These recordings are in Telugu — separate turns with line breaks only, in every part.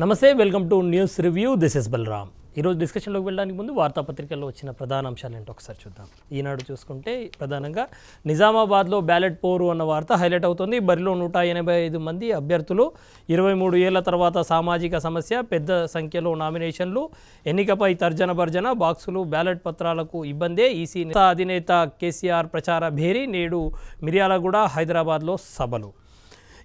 నమస్తే welcome to news review. This is Balaram ఈరోజు డిస్కషన్లోకి వెళ్ళడానికి ముందు వార్తాపత్రికల్లో వచ్చిన ప్రధాన అంశాలు ఏంటో ఒకసారి చూద్దాం. ఈనాడు చూసుకుంటే ప్రధానంగా నిజామాబాద్లో బ్యాలెట్ పోరు అన్న వార్త హైలైట్ అవుతుంది. బరిలో నూట ఎనభై ఐదు మంది అభ్యర్థులు ఇరవై మూడు ఏళ్ళ తర్వాత సామాజిక సమస్య పెద్ద సంఖ్యలో నామినేషన్లు ఎన్నికపై తర్జన భర్జన బాక్సులు బ్యాలెట్ పత్రాలకు ఇబ్బందే. ఈసీ అధినేత కేసీఆర్ ప్రచార భేరీ. నేడు మిర్యాలగూడ హైదరాబాద్లో సభలు.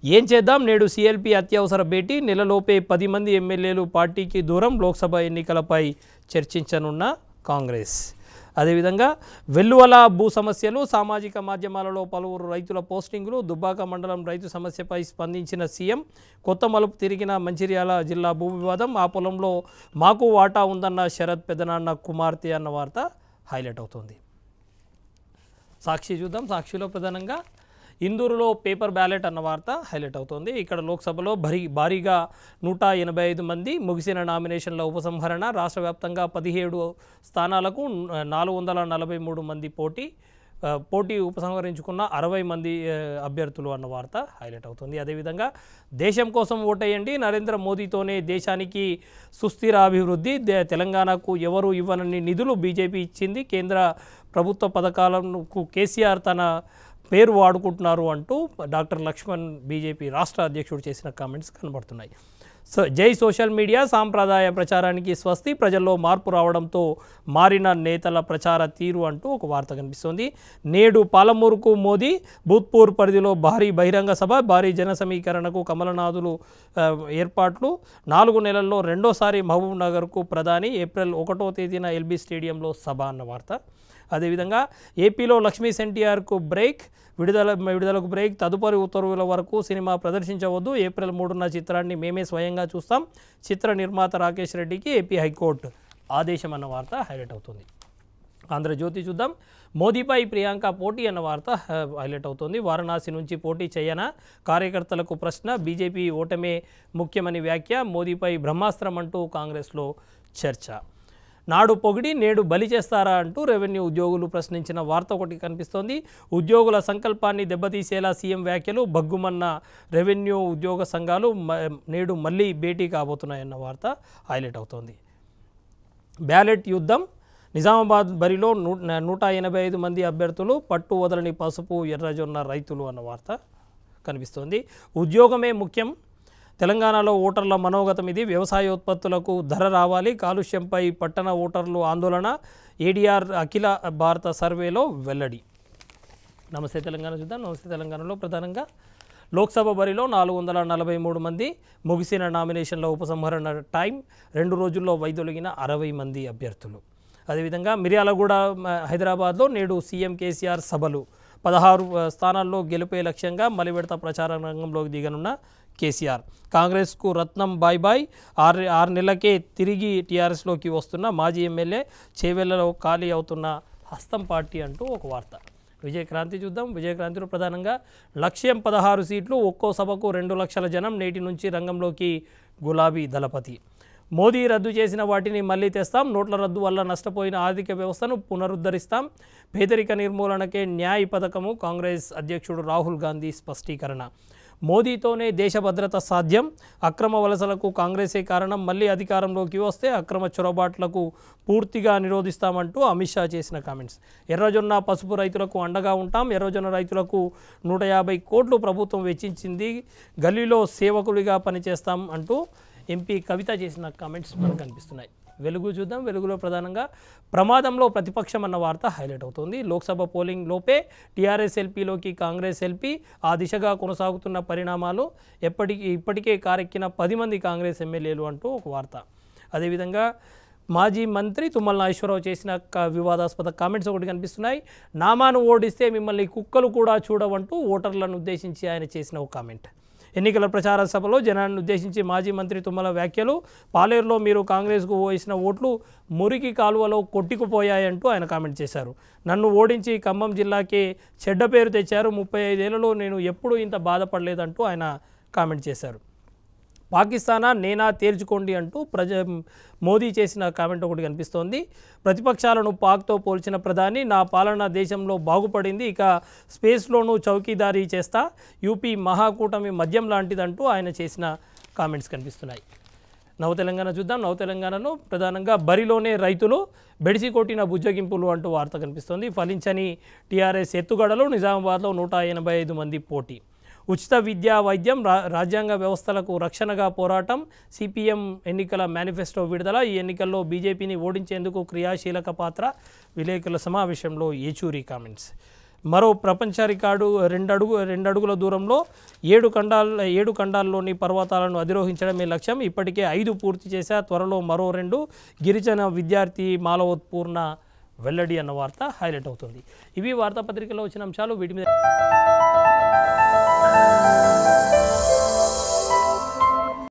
ఏం చేద్దాం? నేడు సీఎల్పీ అత్యవసర భేటీ. నెలలోపే పది మంది ఎమ్మెల్యేలు పార్టీకి దూరం లోక్సభ ఎన్నికలపై చర్చించనున్న కాంగ్రెస్. అదేవిధంగా వెల్లువల భూ సమస్యలు సామాజిక మాధ్యమాలలో పలువురు రైతుల పోస్టింగులు దుబ్బాక మండలం రైతు సమస్యపై స్పందించిన సీఎం కొత్త మలుపు తిరిగిన మంచిర్యాల జిల్లా భూ వివాదం ఆ పొలంలో మాకు వాటా ఉందన్న శరత్ పెదనాన్న కుమార్తె అన్న వార్త హైలైట్ అవుతుంది. సాక్షి చూద్దాం. సాక్షిలో ప్రధానంగా ఇందూరులో పేపర్ బ్యాలెట్ అన్న వార్త హైలైట్ అవుతోంది. ఇక్కడ లోక్సభలో భరీ భారీగా నూట ఎనభై ఐదు మంది ముగిసిన నామినేషన్ల ఉపసంహరణ రాష్ట్ర వ్యాప్తంగా పదిహేడు స్థానాలకు నాలుగు వందల నలభై మూడు మంది పోటీ పోటీ ఉపసంహరించుకున్న అరవై మంది అభ్యర్థులు అన్న వార్త హైలైట్ అవుతుంది. అదేవిధంగా దేశం కోసం ఓటేయండి నరేంద్ర మోదీతోనే దేశానికి సుస్థిర అభివృద్ధి తెలంగాణకు ఎవరు ఇవ్వనన్ని నిధులు బీజేపీ ఇచ్చింది కేంద్ర ప్రభుత్వ పథకాలకు కేసీఆర్ తన పేరు వాడుకుంటున్నారు అంటూ డాక్టర్ లక్ష్మణ్ బీజేపీ రాష్ట్ర అధ్యక్షుడు చేసిన కామెంట్స్ కనబడుతున్నాయి. సో జై సోషల్ మీడియా సాంప్రదాయ ప్రచారానికి స్వస్తి ప్రజల్లో మార్పు రావడంతో మారిన నేతల ప్రచార తీరు అంటూ ఒక వార్త కనిపిస్తోంది. నేడు పాలమూరుకు మోదీ భూత్పూర్ పరిధిలో భారీ బహిరంగ సభ భారీ జన సమీకరణకు కమలనాథులు ఏర్పాట్లు. నాలుగు నెలల్లో రెండోసారి మహబూబ్ నగర్కు ప్రధాని ఏప్రిల్ ఒకటో తేదీన ఎల్బీ స్టేడియంలో సభ అన్న వార్త. అదేవిధంగా ఏపీలో లక్ష్మీస్ ఎన్టీఆర్కు బ్రేక్ విడుదల విడుదలకు బ్రేక్ తదుపరి ఉత్తర్వుల వరకు సినిమా ప్రదర్శించవద్దు. ఏప్రిల్ మూడున్న చిత్రాన్ని మేమే స్వయంగా చూస్తాం. చిత్ర నిర్మాత రాకేష్ రెడ్డికి ఏపీ హైకోర్టు ఆదేశం అన్న వార్త హైలైట్ అవుతుంది. ఆంధ్రజ్యోతి చూద్దాం. మోదీపై ప్రియాంక పోటీ అన్న వార్త హైలైట్ అవుతోంది. వారణాసి నుంచి పోటీ చేయనా? కార్యకర్తలకు ప్రశ్న. బీజేపీ ఓటమే ముఖ్యమని వ్యాఖ్య. మోదీపై బ్రహ్మాస్త్రం అంటూ కాంగ్రెస్లో చర్చ. నాడు పొగిడి నేడు బలి చేస్తారా అంటూ రెవెన్యూ ఉద్యోగులు ప్రశ్నించిన వార్త ఒకటి కనిపిస్తోంది. ఉద్యోగుల సంకల్పాన్ని దెబ్బతీసేలా సీఎం వ్యాఖ్యలు బగ్గుమన్న రెవెన్యూ ఉద్యోగ సంఘాలు మ- నేడు మళ్ళీ భేటీ కాబోతున్నాయన్న వార్త హైలైట్ అవుతోంది. బ్యాలెట్ యుద్ధం నిజామాబాద్ బరిలో నూ నూట ఎనభై ఐదు మంది అభ్యర్థులు పట్టు వదలని పసుపు ఎర్రజొన్న రైతులు అన్న వార్త కనిపిస్తోంది. ఉద్యోగమే ముఖ్యం తెలంగాణలో ఓటర్ల మనోగతం ఇది. వ్యవసాయోత్పత్తులకు ధర రావాలి. కాలుష్యంపై పట్టణ ఓటర్లు ఆందోళన. ఏడీఆర్ అఖిల భారత సర్వేలో వెల్లడి. నమస్తే తెలంగాణ చూద్దాం. నమస్తే తెలంగాణలో ప్రధానంగా. లోక్సభ బరిలో నాలుగు వందల నలభై మూడు మంది. ముగిసిన నామినేషన్ల ఉపసంహరణ టైం. రెండు రోజుల్లో వైదొలిగిన అరవై మంది అభ్యర్థులు. అదేవిధంగా మిర్యాలగూడ హైదరాబాద్లో నేడు సీఎం కేసీఆర్ సభలు. పదహారు స్థానాల్లో గెలిపే లక్ష్యంగా మలివిడత ప్రచార రంగంలోకి దిగనున్న కేసీఆర్. కాంగ్రెస్కు రత్నం బాయ్ బాయ్. ఆరు ఆరు నెలలకే తిరిగి టీఆర్ఎస్లోకి వస్తున్న మాజీ ఎమ్మెల్యే చేవెళ్ళలో ఖాళీ అవుతున్న హస్తం పార్టీ అంటూ ఒక వార్త. విజయక్రాంతి చూద్దాం. విజయక్రాంతిలో ప్రధానంగా లక్ష్యం పదహారు సీట్లు ఒక్కో సభకు రెండు లక్షల జనం నేటి నుంచి రంగంలోకి గులాబీ దళపతి. మోదీ రద్దు చేసిన వాటిని మళ్ళీ తెస్తాం. నోట్ల రద్దు వల్ల నష్టపోయిన ఆర్థిక వ్యవస్థను పునరుద్ధరిస్తాం. పేదరిక నిర్మూలనకే న్యాయ పథకము కాంగ్రెస్ అధ్యక్షుడు రాహుల్ గాంధీ స్పష్టీకరణ. మోదీతోనే దేశ భద్రత సాధ్యం. అక్రమ వలసలకు కాంగ్రెసే కారణం. మళ్ళీ అధికారంలోకి వస్తే అక్రమ చొరబాట్లకు పూర్తిగా నిరోధిస్తామంటూ అమిత్ షా చేసిన కామెంట్స్. ఎర్రజొన్న పసుపు రైతులకు అండగా ఉంటాం. ఎర్రజొన్న రైతులకు నూట యాభై కోట్లు ప్రభుత్వం వెచ్చించింది. గల్లీలో సేవకులుగా పనిచేస్తాం అంటూ ఎంపీ కవిత చేసిన కామెంట్స్ మనకు కనిపిస్తున్నాయి. వెలుగు చూద్దాం. వెలుగులో ప్రధానంగా ప్రమాదంలో ప్రతిపక్షం అన్న వార్త హైలైట్ అవుతుంది. లోక్సభ పోలింగ్ లోపే టీఆర్ఎస్ ఎల్పీలోకి కాంగ్రెస్ ఎల్పీ ఆ దిశగా కొనసాగుతున్న పరిణామాలు ఎప్పటికీ ఇప్పటికే కారెక్కిన పది మంది కాంగ్రెస్ ఎమ్మెల్యేలు అంటూ ఒక వార్త. అదేవిధంగా మాజీ మంత్రి తుమ్మల నాగేశ్వరరావు చేసిన వివాదాస్పద కామెంట్స్ ఒకటి కనిపిస్తున్నాయి. నామాను ఓడిస్తే మిమ్మల్ని కుక్కలు కూడా చూడవంటూ ఓటర్లను ఉద్దేశించి ఆయన చేసిన ఒక కామెంట్. ఎన్నికల ప్రచార సభలో జనాన్ని ఉద్దేశించి మాజీ మంత్రి తుమ్మల వ్యాఖ్యలు. పాలేరులో మీరు కాంగ్రెస్కు వేసిన ఓట్లు మురికి కాలువలో కొట్టుకుపోయాయంటూ ఆయన కామెంట్ చేశారు. నన్ను ఓడించి ఖమ్మం జిల్లాకే చెడ్డ పేరు తెచ్చారు ముప్పై ఐదేళ్ళలో నేను ఎప్పుడూ ఇంత బాధపడలేదంటూ ఆయన కామెంట్ చేశారు. పాకిస్తానా నేనా తేల్చుకోండి అంటూ ప్రజ మోదీ చేసిన కామెంట్ ఒకటి కనిపిస్తోంది. ప్రతిపక్షాలను పాక్తో పోల్చిన ప్రధాని నా పాలన దేశంలో బాగుపడింది ఇక స్పేస్లోనూ చౌకీదారీ చేస్తా యూపీ మహాకూటమి మద్యం లాంటిదంటూ ఆయన చేసిన కామెంట్స్ కనిపిస్తున్నాయి. నవ తెలంగాణ చూద్దాం. నవ తెలంగాణలో ప్రధానంగా బరిలోనే రైతులు బెడిసి కొట్టిన బుజ్జగింపులు అంటూ వార్త కనిపిస్తోంది. ఫలించని టీఆర్ఎస్ ఎత్తుగడలు నిజామాబాద్లో నూట ఎనభై ఐదు మంది పోటీ. ఉచిత విద్యా వైద్యం రా రాజ్యాంగ వ్యవస్థలకు రక్షణగా పోరాటం సిపిఎం ఎన్నికల మేనిఫెస్టో విడుదల. ఈ ఎన్నికల్లో బీజేపీని ఓడించేందుకు క్రియాశీలక పాత్ర విలేకరుల సమావేశంలో ఏచూరి కామెంట్స్. మరో ప్రపంచ రికార్డు రెండు అడుగు రెండు అడుగుల దూరంలో ఏడు ఖండాల ఏడు ఖండాల్లోని పర్వతాలను అధిరోహించడమే లక్ష్యం. ఇప్పటికే ఐదు పూర్తి చేశా. త్వరలో మరో రెండు గిరిజన విద్యార్థి మాలవోత్పూర్ణ వెల్లడి అన్న వార్త హైలైట్ అవుతుంది. ఇవి వార్తాపత్రికలో వచ్చిన అంశాలు వీటి మీద